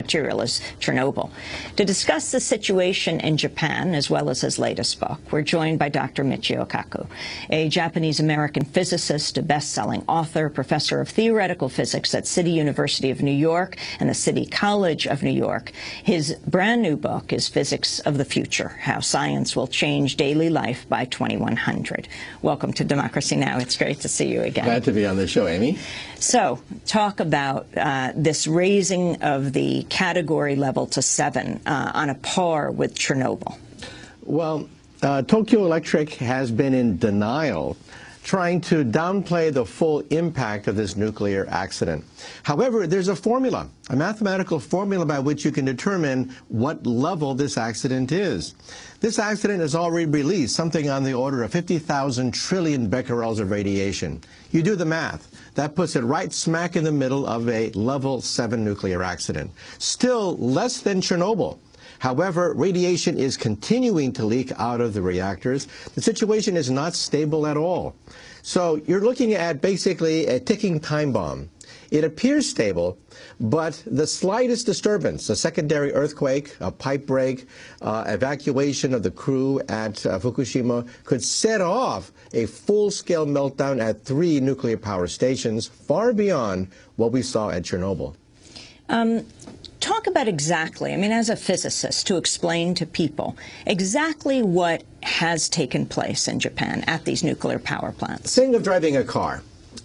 material as Chernobyl. To discuss the situation in Japan, as well as his latest book, we're joined by Dr. Michio Kaku, a Japanese-American physicist, a best-selling author, professor of theoretical physics at City University of New York and the City College of New York. His brand new book is Physics of the Future, How Science Will Change Daily Life by 2100. Welcome to Democracy Now! It's great to see you again. Glad to be on the show, Amy. So, talk about uh, this raising of the category level to seven uh, on a par with Chernobyl. Well, uh, Tokyo Electric has been in denial trying to downplay the full impact of this nuclear accident. However, there's a formula, a mathematical formula by which you can determine what level this accident is. This accident has already released something on the order of 50,000 trillion becquerels of radiation. You do the math. That puts it right smack in the middle of a level 7 nuclear accident. Still less than Chernobyl. However, radiation is continuing to leak out of the reactors. The situation is not stable at all. So you're looking at basically a ticking time bomb. It appears stable, but the slightest disturbance, a secondary earthquake, a pipe break, uh, evacuation of the crew at uh, Fukushima could set off a full-scale meltdown at three nuclear power stations, far beyond what we saw at Chernobyl. Um, talk about exactly, I mean, as a physicist, to explain to people exactly what has taken place in Japan at these nuclear power plants. Think of driving a car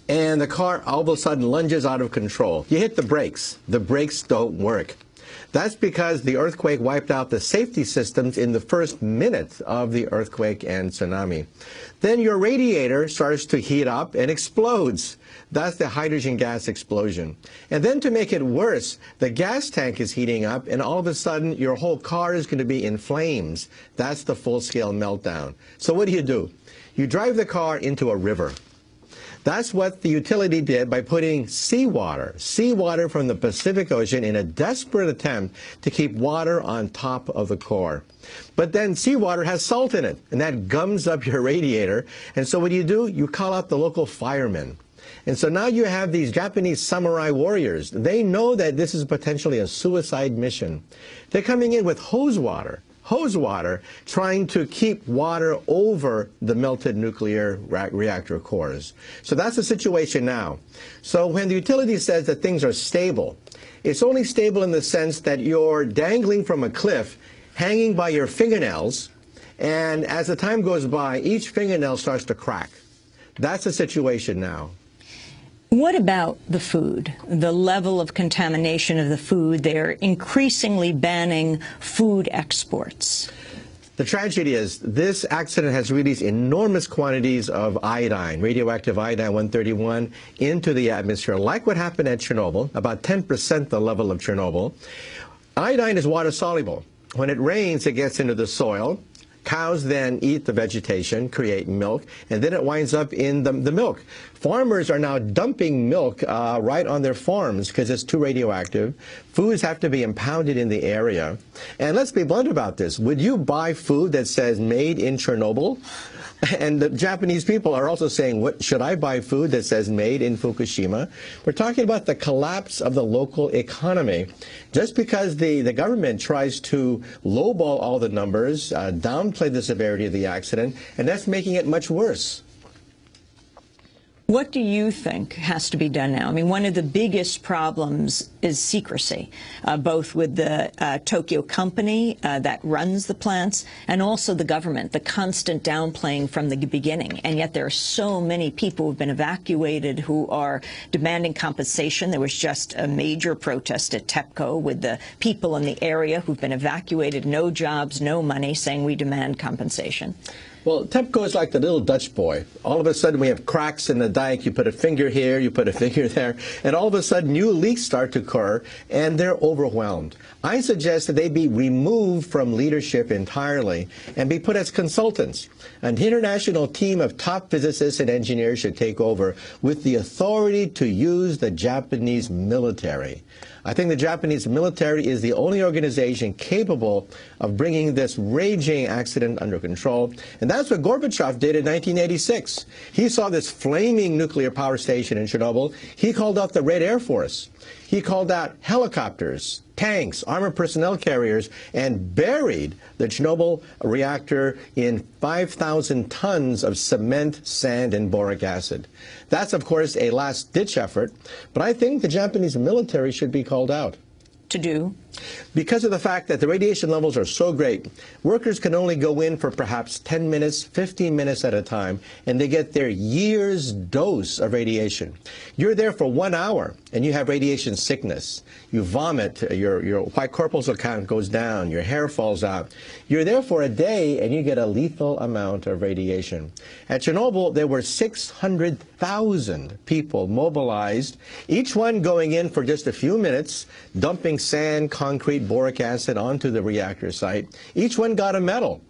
and the car all of a sudden lunges out of control. You hit the brakes. The brakes don't work. That's because the earthquake wiped out the safety systems in the first minute of the earthquake and tsunami. Then your radiator starts to heat up and explodes. That's the hydrogen gas explosion. And then to make it worse, the gas tank is heating up and all of a sudden your whole car is going to be in flames. That's the full-scale meltdown. So what do you do? You drive the car into a river. That's what the utility did by putting seawater, seawater from the Pacific Ocean in a desperate attempt to keep water on top of the core. But then seawater has salt in it, and that gums up your radiator. And so what do you do? You call out the local firemen. And so now you have these Japanese samurai warriors. They know that this is potentially a suicide mission. They're coming in with hose water hose water, trying to keep water over the melted nuclear reactor cores. So that's the situation now. So when the utility says that things are stable, it's only stable in the sense that you're dangling from a cliff, hanging by your fingernails, and as the time goes by, each fingernail starts to crack. That's the situation now. What about the food, the level of contamination of the food? They're increasingly banning food exports. The tragedy is this accident has released enormous quantities of iodine, radioactive iodine-131, into the atmosphere, like what happened at Chernobyl, about 10% the level of Chernobyl. Iodine is water-soluble. When it rains, it gets into the soil. Cows then eat the vegetation, create milk, and then it winds up in the, the milk. Farmers are now dumping milk uh, right on their farms because it's too radioactive. Foods have to be impounded in the area. And let's be blunt about this. Would you buy food that says made in Chernobyl? And the Japanese people are also saying, what, should I buy food that says made in Fukushima? We're talking about the collapse of the local economy. Just because the, the government tries to lowball all the numbers, uh, downplay the severity of the accident, and that's making it much worse. What do you think has to be done now? I mean, one of the biggest problems is secrecy, uh, both with the uh, Tokyo company uh, that runs the plants and also the government, the constant downplaying from the beginning. And yet there are so many people who have been evacuated who are demanding compensation. There was just a major protest at TEPCO with the people in the area who've been evacuated, no jobs, no money, saying we demand compensation. Well, TEPCO is like the little Dutch boy. All of a sudden, we have cracks in the dike. You put a finger here, you put a finger there, and all of a sudden, new leaks start to occur, and they're overwhelmed. I suggest that they be removed from leadership entirely and be put as consultants. An international team of top physicists and engineers should take over with the authority to use the Japanese military. I think the Japanese military is the only organization capable of bringing this raging accident under control. And that's what Gorbachev did in 1986. He saw this flaming nuclear power station in Chernobyl. He called up the Red Air Force. He called out helicopters, tanks, armored personnel carriers, and buried the Chernobyl reactor in 5,000 tons of cement, sand, and boric acid. That's, of course, a last ditch effort, but I think the Japanese military should be called out. To do? Because of the fact that the radiation levels are so great, workers can only go in for perhaps 10 minutes, 15 minutes at a time, and they get their year's dose of radiation. You're there for one hour, and you have radiation sickness. You vomit, your, your white corpuscle count goes down, your hair falls out. You're there for a day, and you get a lethal amount of radiation. At Chernobyl, there were 600,000 people mobilized, each one going in for just a few minutes, dumping sand, concrete boric acid onto the reactor site. Each one got a medal.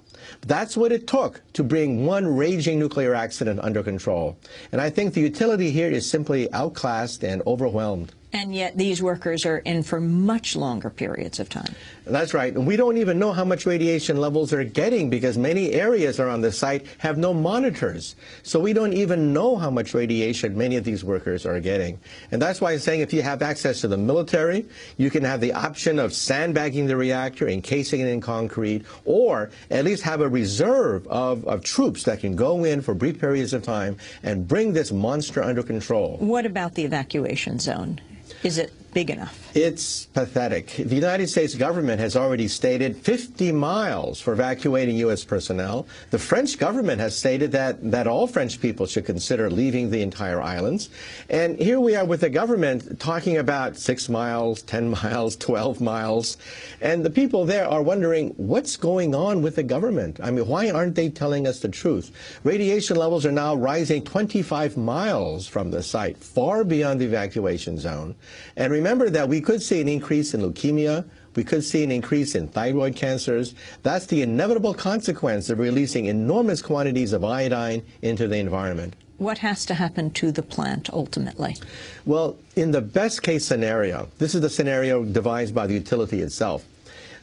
That's what it took to bring one raging nuclear accident under control. And I think the utility here is simply outclassed and overwhelmed. And yet these workers are in for much longer periods of time. That's right. And we don't even know how much radiation levels they're getting because many areas around the site have no monitors. So we don't even know how much radiation many of these workers are getting. And that's why I'm saying if you have access to the military, you can have the option of sandbagging the reactor, encasing it in concrete, or at least have a reserve of, of troops that can go in for brief periods of time and bring this monster under control. What about the evacuation zone? Is it big enough? It's pathetic. The United States government has already stated 50 miles for evacuating U.S. personnel. The French government has stated that, that all French people should consider leaving the entire islands. And here we are with the government talking about 6 miles, 10 miles, 12 miles. And the people there are wondering what's going on with the government? I mean, why aren't they telling us the truth? Radiation levels are now rising 25 miles from the site, far beyond the evacuation zone. And remember that we could see an increase in leukemia, we could see an increase in thyroid cancers. That's the inevitable consequence of releasing enormous quantities of iodine into the environment. What has to happen to the plant ultimately? Well, in the best case scenario, this is the scenario devised by the utility itself.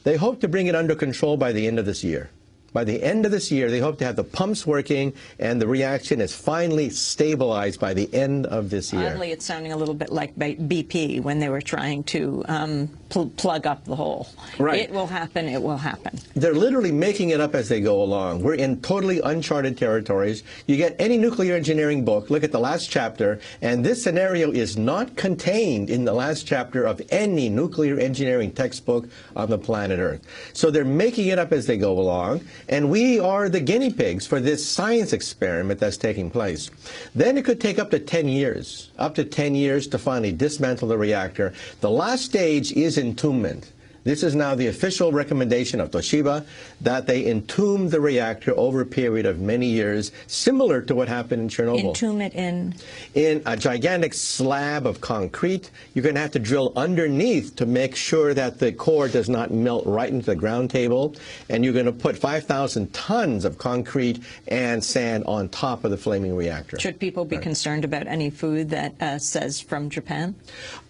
They hope to bring it under control by the end of this year. By the end of this year, they hope to have the pumps working and the reaction is finally stabilized by the end of this year. Oddly, it's sounding a little bit like BP when they were trying to um, pl plug up the hole. Right. It will happen. It will happen. They're literally making it up as they go along. We're in totally uncharted territories. You get any nuclear engineering book, look at the last chapter, and this scenario is not contained in the last chapter of any nuclear engineering textbook on the planet Earth. So they're making it up as they go along, and we are the guinea pigs for this science experiment that's taking place. Then it could take up to 10 years, up to 10 years to finally dismantle the reactor. The last stage is entombment. This is now the official recommendation of Toshiba that they entomb the reactor over a period of many years, similar to what happened in Chernobyl. Entomb it in? In a gigantic slab of concrete. You're going to have to drill underneath to make sure that the core does not melt right into the ground table. And you're going to put 5,000 tons of concrete and sand on top of the flaming reactor. Should people be right. concerned about any food that uh, says from Japan?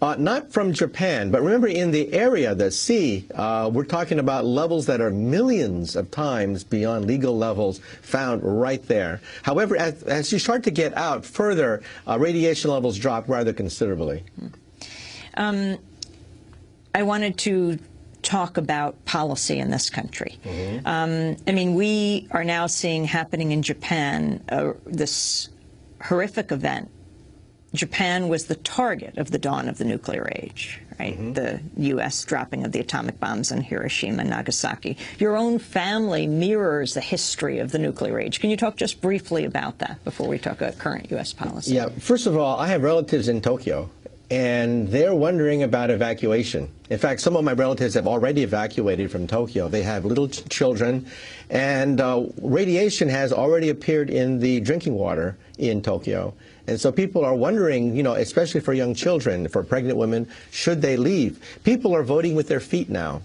Uh, not from Japan, but remember in the area, the sea, uh, we're talking about levels that are millions of times beyond legal levels found right there. However, as, as you start to get out further, uh, radiation levels drop rather considerably. Um, I wanted to talk about policy in this country. Mm -hmm. um, I mean, we are now seeing happening in Japan uh, this horrific event. Japan was the target of the dawn of the nuclear age right? Mm -hmm. The U.S. dropping of the atomic bombs on Hiroshima and Nagasaki. Your own family mirrors the history of the nuclear age. Can you talk just briefly about that before we talk about current U.S. policy? Yeah, first of all, I have relatives in Tokyo and they're wondering about evacuation. In fact, some of my relatives have already evacuated from Tokyo. They have little ch children, and uh, radiation has already appeared in the drinking water in Tokyo. And so people are wondering, you know, especially for young children, for pregnant women, should they leave? People are voting with their feet now.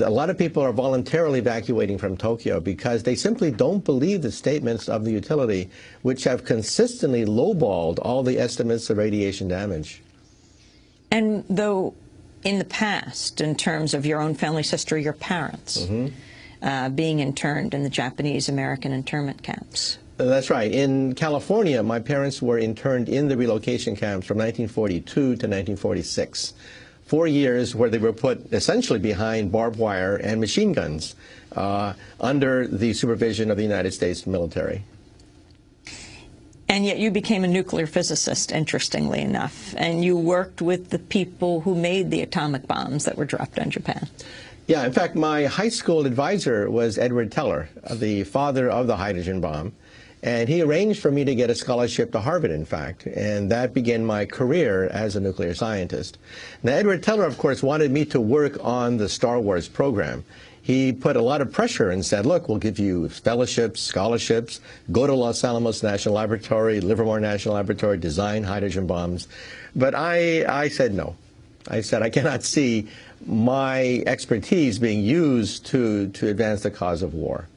A lot of people are voluntarily evacuating from Tokyo because they simply don't believe the statements of the utility, which have consistently lowballed all the estimates of radiation damage. And though in the past, in terms of your own family's history, your parents mm -hmm. uh, being interned in the Japanese-American internment camps. That's right. In California, my parents were interned in the relocation camps from 1942 to 1946. four years where they were put essentially behind barbed wire and machine guns uh, under the supervision of the United States military. And yet you became a nuclear physicist, interestingly enough, and you worked with the people who made the atomic bombs that were dropped on Japan. Yeah, in fact, my high school advisor was Edward Teller, the father of the hydrogen bomb. And he arranged for me to get a scholarship to Harvard, in fact, and that began my career as a nuclear scientist. Now, Edward Teller, of course, wanted me to work on the Star Wars program. He put a lot of pressure and said, look, we'll give you fellowships, scholarships, go to Los Alamos National Laboratory, Livermore National Laboratory, design hydrogen bombs. But I, I said no. I said, I cannot see my expertise being used to, to advance the cause of war.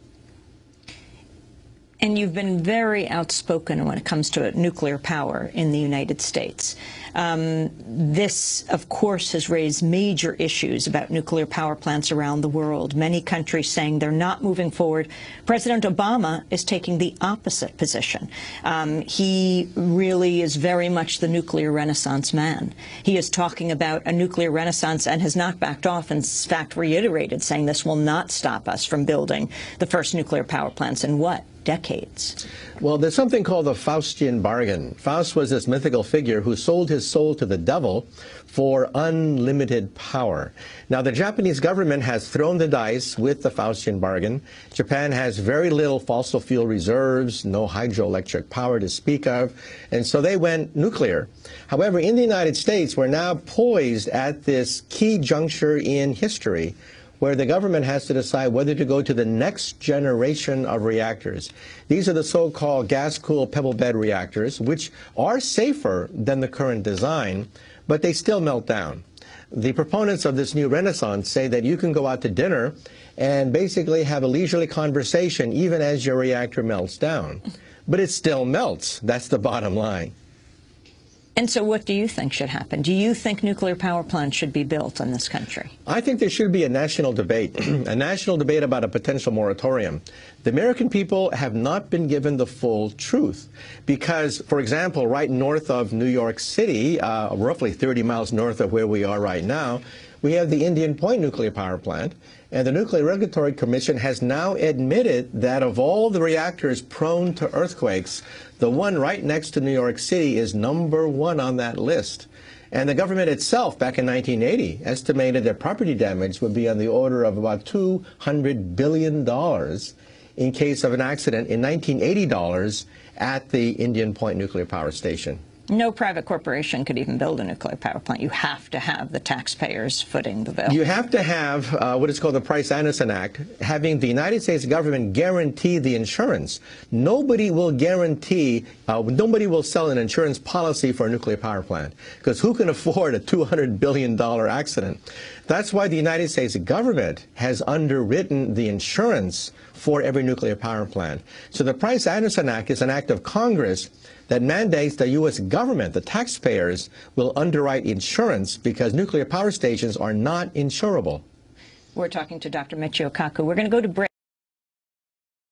And you've been very outspoken when it comes to nuclear power in the United States. Um, this, of course, has raised major issues about nuclear power plants around the world. Many countries saying they're not moving forward. President Obama is taking the opposite position. Um, he really is very much the nuclear renaissance man. He is talking about a nuclear renaissance and has not backed off, in fact reiterated, saying this will not stop us from building the first nuclear power plants in what? decades. Well, there's something called the Faustian bargain. Faust was this mythical figure who sold his soul to the devil for unlimited power. Now, the Japanese government has thrown the dice with the Faustian bargain. Japan has very little fossil fuel reserves, no hydroelectric power to speak of, and so they went nuclear. However, in the United States, we're now poised at this key juncture in history where the government has to decide whether to go to the next generation of reactors. These are the so-called gas-cooled pebble bed reactors, which are safer than the current design, but they still melt down. The proponents of this new renaissance say that you can go out to dinner and basically have a leisurely conversation even as your reactor melts down. But it still melts. That's the bottom line. And so what do you think should happen? Do you think nuclear power plants should be built in this country? I think there should be a national debate, a national debate about a potential moratorium. The American people have not been given the full truth because, for example, right north of New York City, uh, roughly 30 miles north of where we are right now, we have the Indian Point nuclear power plant, and the Nuclear Regulatory Commission has now admitted that of all the reactors prone to earthquakes, the one right next to New York City is number one on that list. And the government itself, back in 1980, estimated that property damage would be on the order of about $200 billion in case of an accident in 1980 dollars at the Indian Point nuclear power station. No private corporation could even build a nuclear power plant. You have to have the taxpayers footing the bill. You have to have uh, what is called the Price-Anderson Act, having the United States government guarantee the insurance. Nobody will guarantee, uh, nobody will sell an insurance policy for a nuclear power plant because who can afford a $200 billion accident? That's why the United States government has underwritten the insurance for every nuclear power plant. So the Price-Anderson Act is an act of Congress that mandates the U.S. government, the taxpayers, will underwrite insurance because nuclear power stations are not insurable. We're talking to Dr. Michio Kaku. We're going to go to break.